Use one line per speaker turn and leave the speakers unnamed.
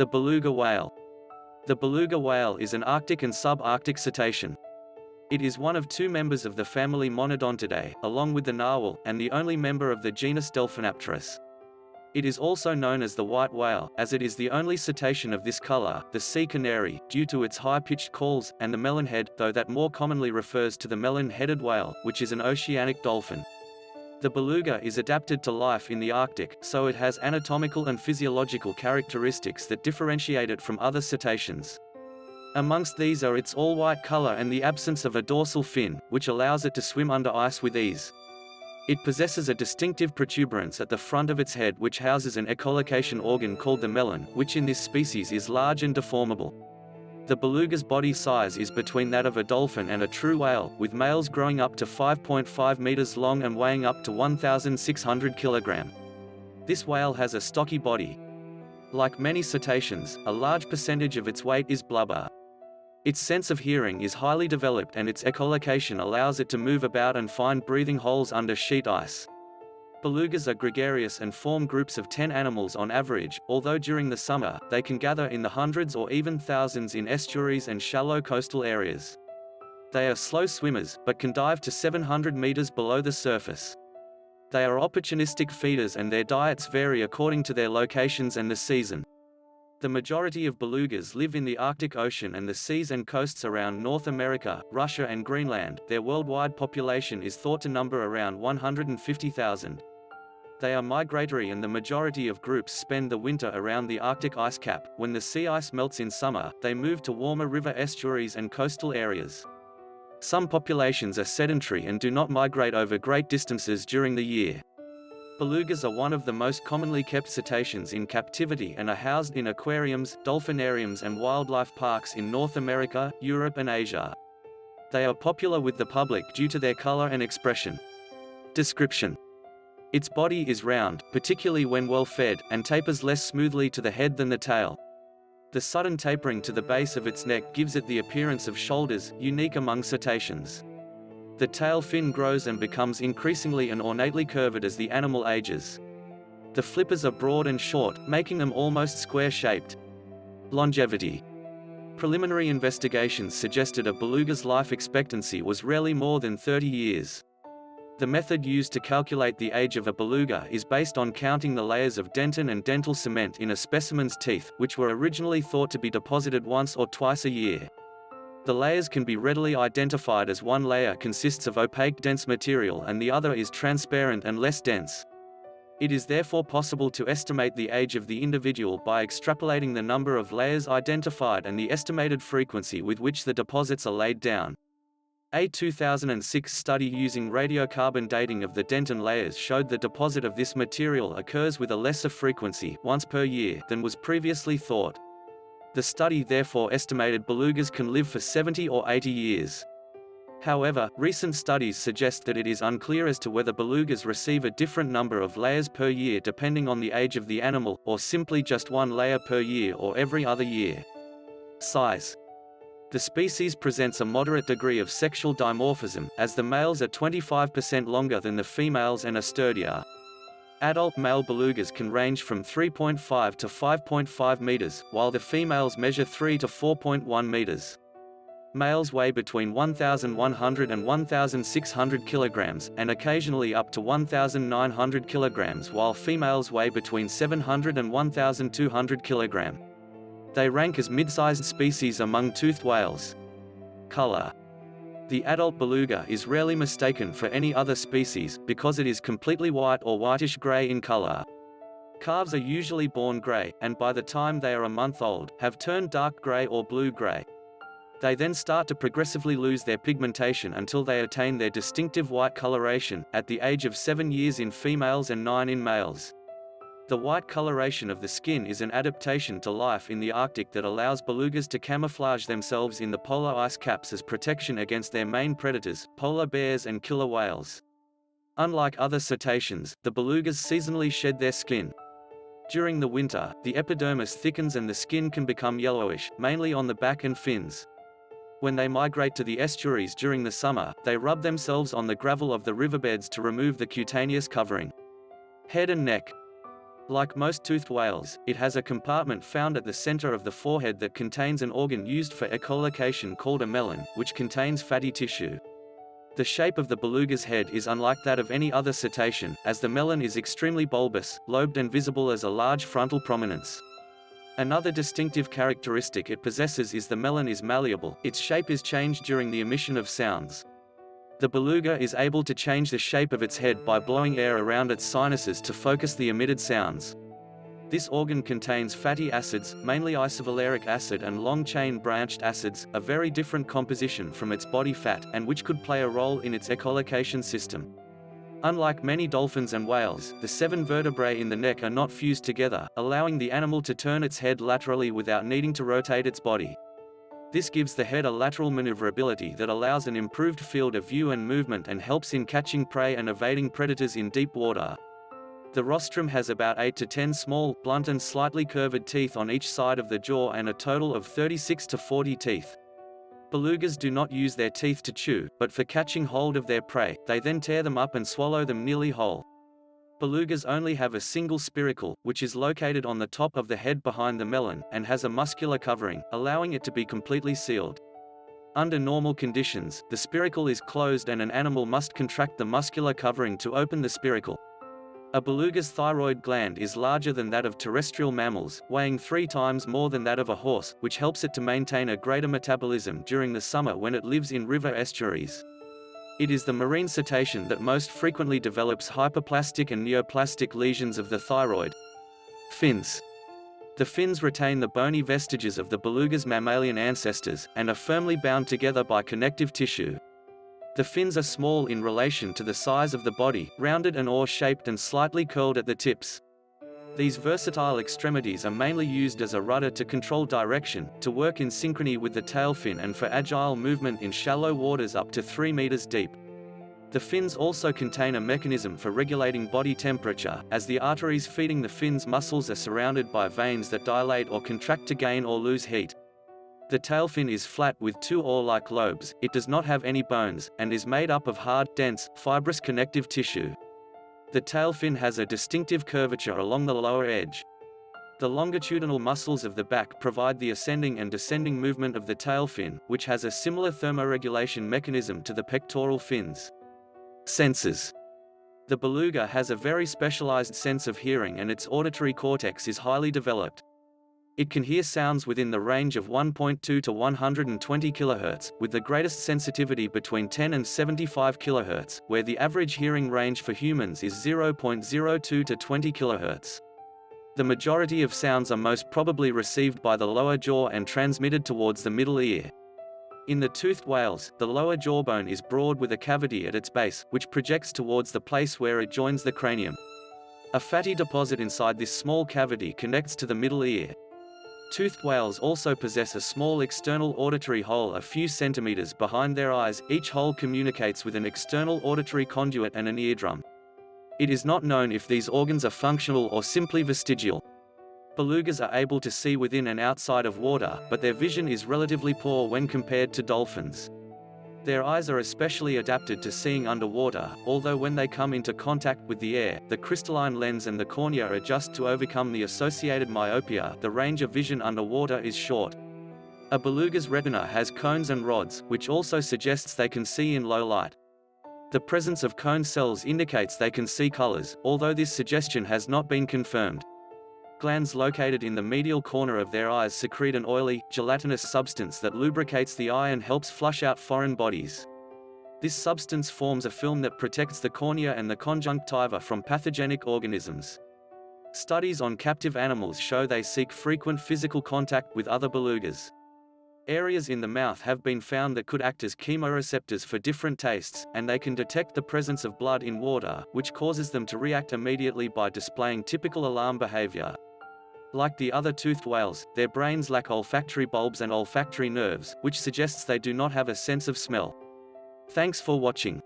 The beluga whale. The beluga whale is an Arctic and subarctic cetacean. It is one of two members of the family Monodontidae, along with the narwhal, and the only member of the genus Delphinapterus. It is also known as the white whale, as it is the only cetacean of this color, the sea canary, due to its high-pitched calls, and the melonhead, though that more commonly refers to the melon-headed whale, which is an oceanic dolphin. The beluga is adapted to life in the Arctic, so it has anatomical and physiological characteristics that differentiate it from other cetaceans. Amongst these are its all-white color and the absence of a dorsal fin, which allows it to swim under ice with ease. It possesses a distinctive protuberance at the front of its head which houses an echolocation organ called the melon, which in this species is large and deformable. The beluga's body size is between that of a dolphin and a true whale, with males growing up to 5.5 meters long and weighing up to 1,600 kilogram. This whale has a stocky body. Like many cetaceans, a large percentage of its weight is blubber. Its sense of hearing is highly developed and its echolocation allows it to move about and find breathing holes under sheet ice. Belugas are gregarious and form groups of 10 animals on average, although during the summer, they can gather in the hundreds or even thousands in estuaries and shallow coastal areas. They are slow swimmers, but can dive to 700 meters below the surface. They are opportunistic feeders and their diets vary according to their locations and the season. The majority of belugas live in the Arctic Ocean and the seas and coasts around North America, Russia and Greenland. Their worldwide population is thought to number around 150,000. They are migratory and the majority of groups spend the winter around the Arctic ice cap. When the sea ice melts in summer, they move to warmer river estuaries and coastal areas. Some populations are sedentary and do not migrate over great distances during the year. Belugas are one of the most commonly kept cetaceans in captivity and are housed in aquariums, dolphinariums and wildlife parks in North America, Europe and Asia. They are popular with the public due to their color and expression. Description its body is round, particularly when well fed, and tapers less smoothly to the head than the tail. The sudden tapering to the base of its neck gives it the appearance of shoulders, unique among cetaceans. The tail fin grows and becomes increasingly and ornately curved as the animal ages. The flippers are broad and short, making them almost square-shaped. Longevity Preliminary investigations suggested a beluga's life expectancy was rarely more than 30 years. The method used to calculate the age of a beluga is based on counting the layers of dentin and dental cement in a specimen's teeth, which were originally thought to be deposited once or twice a year. The layers can be readily identified as one layer consists of opaque dense material and the other is transparent and less dense. It is therefore possible to estimate the age of the individual by extrapolating the number of layers identified and the estimated frequency with which the deposits are laid down. A 2006 study using radiocarbon dating of the dentin layers showed the deposit of this material occurs with a lesser frequency once per year than was previously thought. The study therefore estimated belugas can live for 70 or 80 years. However, recent studies suggest that it is unclear as to whether belugas receive a different number of layers per year depending on the age of the animal, or simply just one layer per year or every other year. Size the species presents a moderate degree of sexual dimorphism, as the males are 25% longer than the females and are sturdier. Adult male belugas can range from 3.5 to 5.5 meters, while the females measure 3 to 4.1 meters. Males weigh between 1,100 and 1,600 kilograms, and occasionally up to 1,900 kilograms while females weigh between 700 and 1,200 kilograms. They rank as mid-sized species among toothed whales. Color The adult beluga is rarely mistaken for any other species, because it is completely white or whitish-gray in color. Calves are usually born gray, and by the time they are a month old, have turned dark gray or blue-gray. They then start to progressively lose their pigmentation until they attain their distinctive white coloration, at the age of 7 years in females and 9 in males. The white coloration of the skin is an adaptation to life in the Arctic that allows belugas to camouflage themselves in the polar ice caps as protection against their main predators, polar bears and killer whales. Unlike other cetaceans, the belugas seasonally shed their skin. During the winter, the epidermis thickens and the skin can become yellowish, mainly on the back and fins. When they migrate to the estuaries during the summer, they rub themselves on the gravel of the riverbeds to remove the cutaneous covering. Head and neck, Like most toothed whales, it has a compartment found at the center of the forehead that contains an organ used for echolocation called a melon, which contains fatty tissue. The shape of the beluga's head is unlike that of any other cetacean, as the melon is extremely bulbous, lobed and visible as a large frontal prominence. Another distinctive characteristic it possesses is the melon is malleable, its shape is changed during the emission of sounds. The beluga is able to change the shape of its head by blowing air around its sinuses to focus the emitted sounds. This organ contains fatty acids, mainly isovaleric acid and long-chain branched acids, a very different composition from its body fat, and which could play a role in its echolocation system. Unlike many dolphins and whales, the seven vertebrae in the neck are not fused together, allowing the animal to turn its head laterally without needing to rotate its body. This gives the head a lateral maneuverability that allows an improved field of view and movement and helps in catching prey and evading predators in deep water. The rostrum has about 8 to 10 small, blunt and slightly curved teeth on each side of the jaw and a total of 36 to 40 teeth. Belugas do not use their teeth to chew, but for catching hold of their prey, they then tear them up and swallow them nearly whole. Belugas only have a single spiracle, which is located on the top of the head behind the melon, and has a muscular covering, allowing it to be completely sealed. Under normal conditions, the spiracle is closed and an animal must contract the muscular covering to open the spiracle. A beluga's thyroid gland is larger than that of terrestrial mammals, weighing three times more than that of a horse, which helps it to maintain a greater metabolism during the summer when it lives in river estuaries. It is the marine cetacean that most frequently develops hyperplastic and neoplastic lesions of the thyroid. Fins. The fins retain the bony vestiges of the beluga's mammalian ancestors, and are firmly bound together by connective tissue. The fins are small in relation to the size of the body, rounded and oar-shaped and slightly curled at the tips. These versatile extremities are mainly used as a rudder to control direction, to work in synchrony with the tail fin and for agile movement in shallow waters up to 3 meters deep. The fins also contain a mechanism for regulating body temperature, as the arteries feeding the fins muscles are surrounded by veins that dilate or contract to gain or lose heat. The tail fin is flat with two oar-like lobes, it does not have any bones, and is made up of hard, dense, fibrous connective tissue. The tail fin has a distinctive curvature along the lower edge. The longitudinal muscles of the back provide the ascending and descending movement of the tail fin, which has a similar thermoregulation mechanism to the pectoral fins. Senses The beluga has a very specialized sense of hearing and its auditory cortex is highly developed. It can hear sounds within the range of 1.2 to 120 kHz, with the greatest sensitivity between 10 and 75 kHz, where the average hearing range for humans is 0.02 to 20 kHz. The majority of sounds are most probably received by the lower jaw and transmitted towards the middle ear. In the toothed whales, the lower jawbone is broad with a cavity at its base, which projects towards the place where it joins the cranium. A fatty deposit inside this small cavity connects to the middle ear. Toothed whales also possess a small external auditory hole a few centimeters behind their eyes, each hole communicates with an external auditory conduit and an eardrum. It is not known if these organs are functional or simply vestigial. Belugas are able to see within and outside of water, but their vision is relatively poor when compared to dolphins. Their eyes are especially adapted to seeing underwater, although when they come into contact with the air, the crystalline lens and the cornea adjust to overcome the associated myopia the range of vision underwater is short. A beluga's retina has cones and rods, which also suggests they can see in low light. The presence of cone cells indicates they can see colors, although this suggestion has not been confirmed. Glands located in the medial corner of their eyes secrete an oily, gelatinous substance that lubricates the eye and helps flush out foreign bodies. This substance forms a film that protects the cornea and the conjunctiva from pathogenic organisms. Studies on captive animals show they seek frequent physical contact with other belugas. Areas in the mouth have been found that could act as chemoreceptors for different tastes, and they can detect the presence of blood in water, which causes them to react immediately by displaying typical alarm behavior. Like the other toothed whales, their brains lack olfactory bulbs and olfactory nerves, which suggests they do not have a sense of smell. Thanks for watching.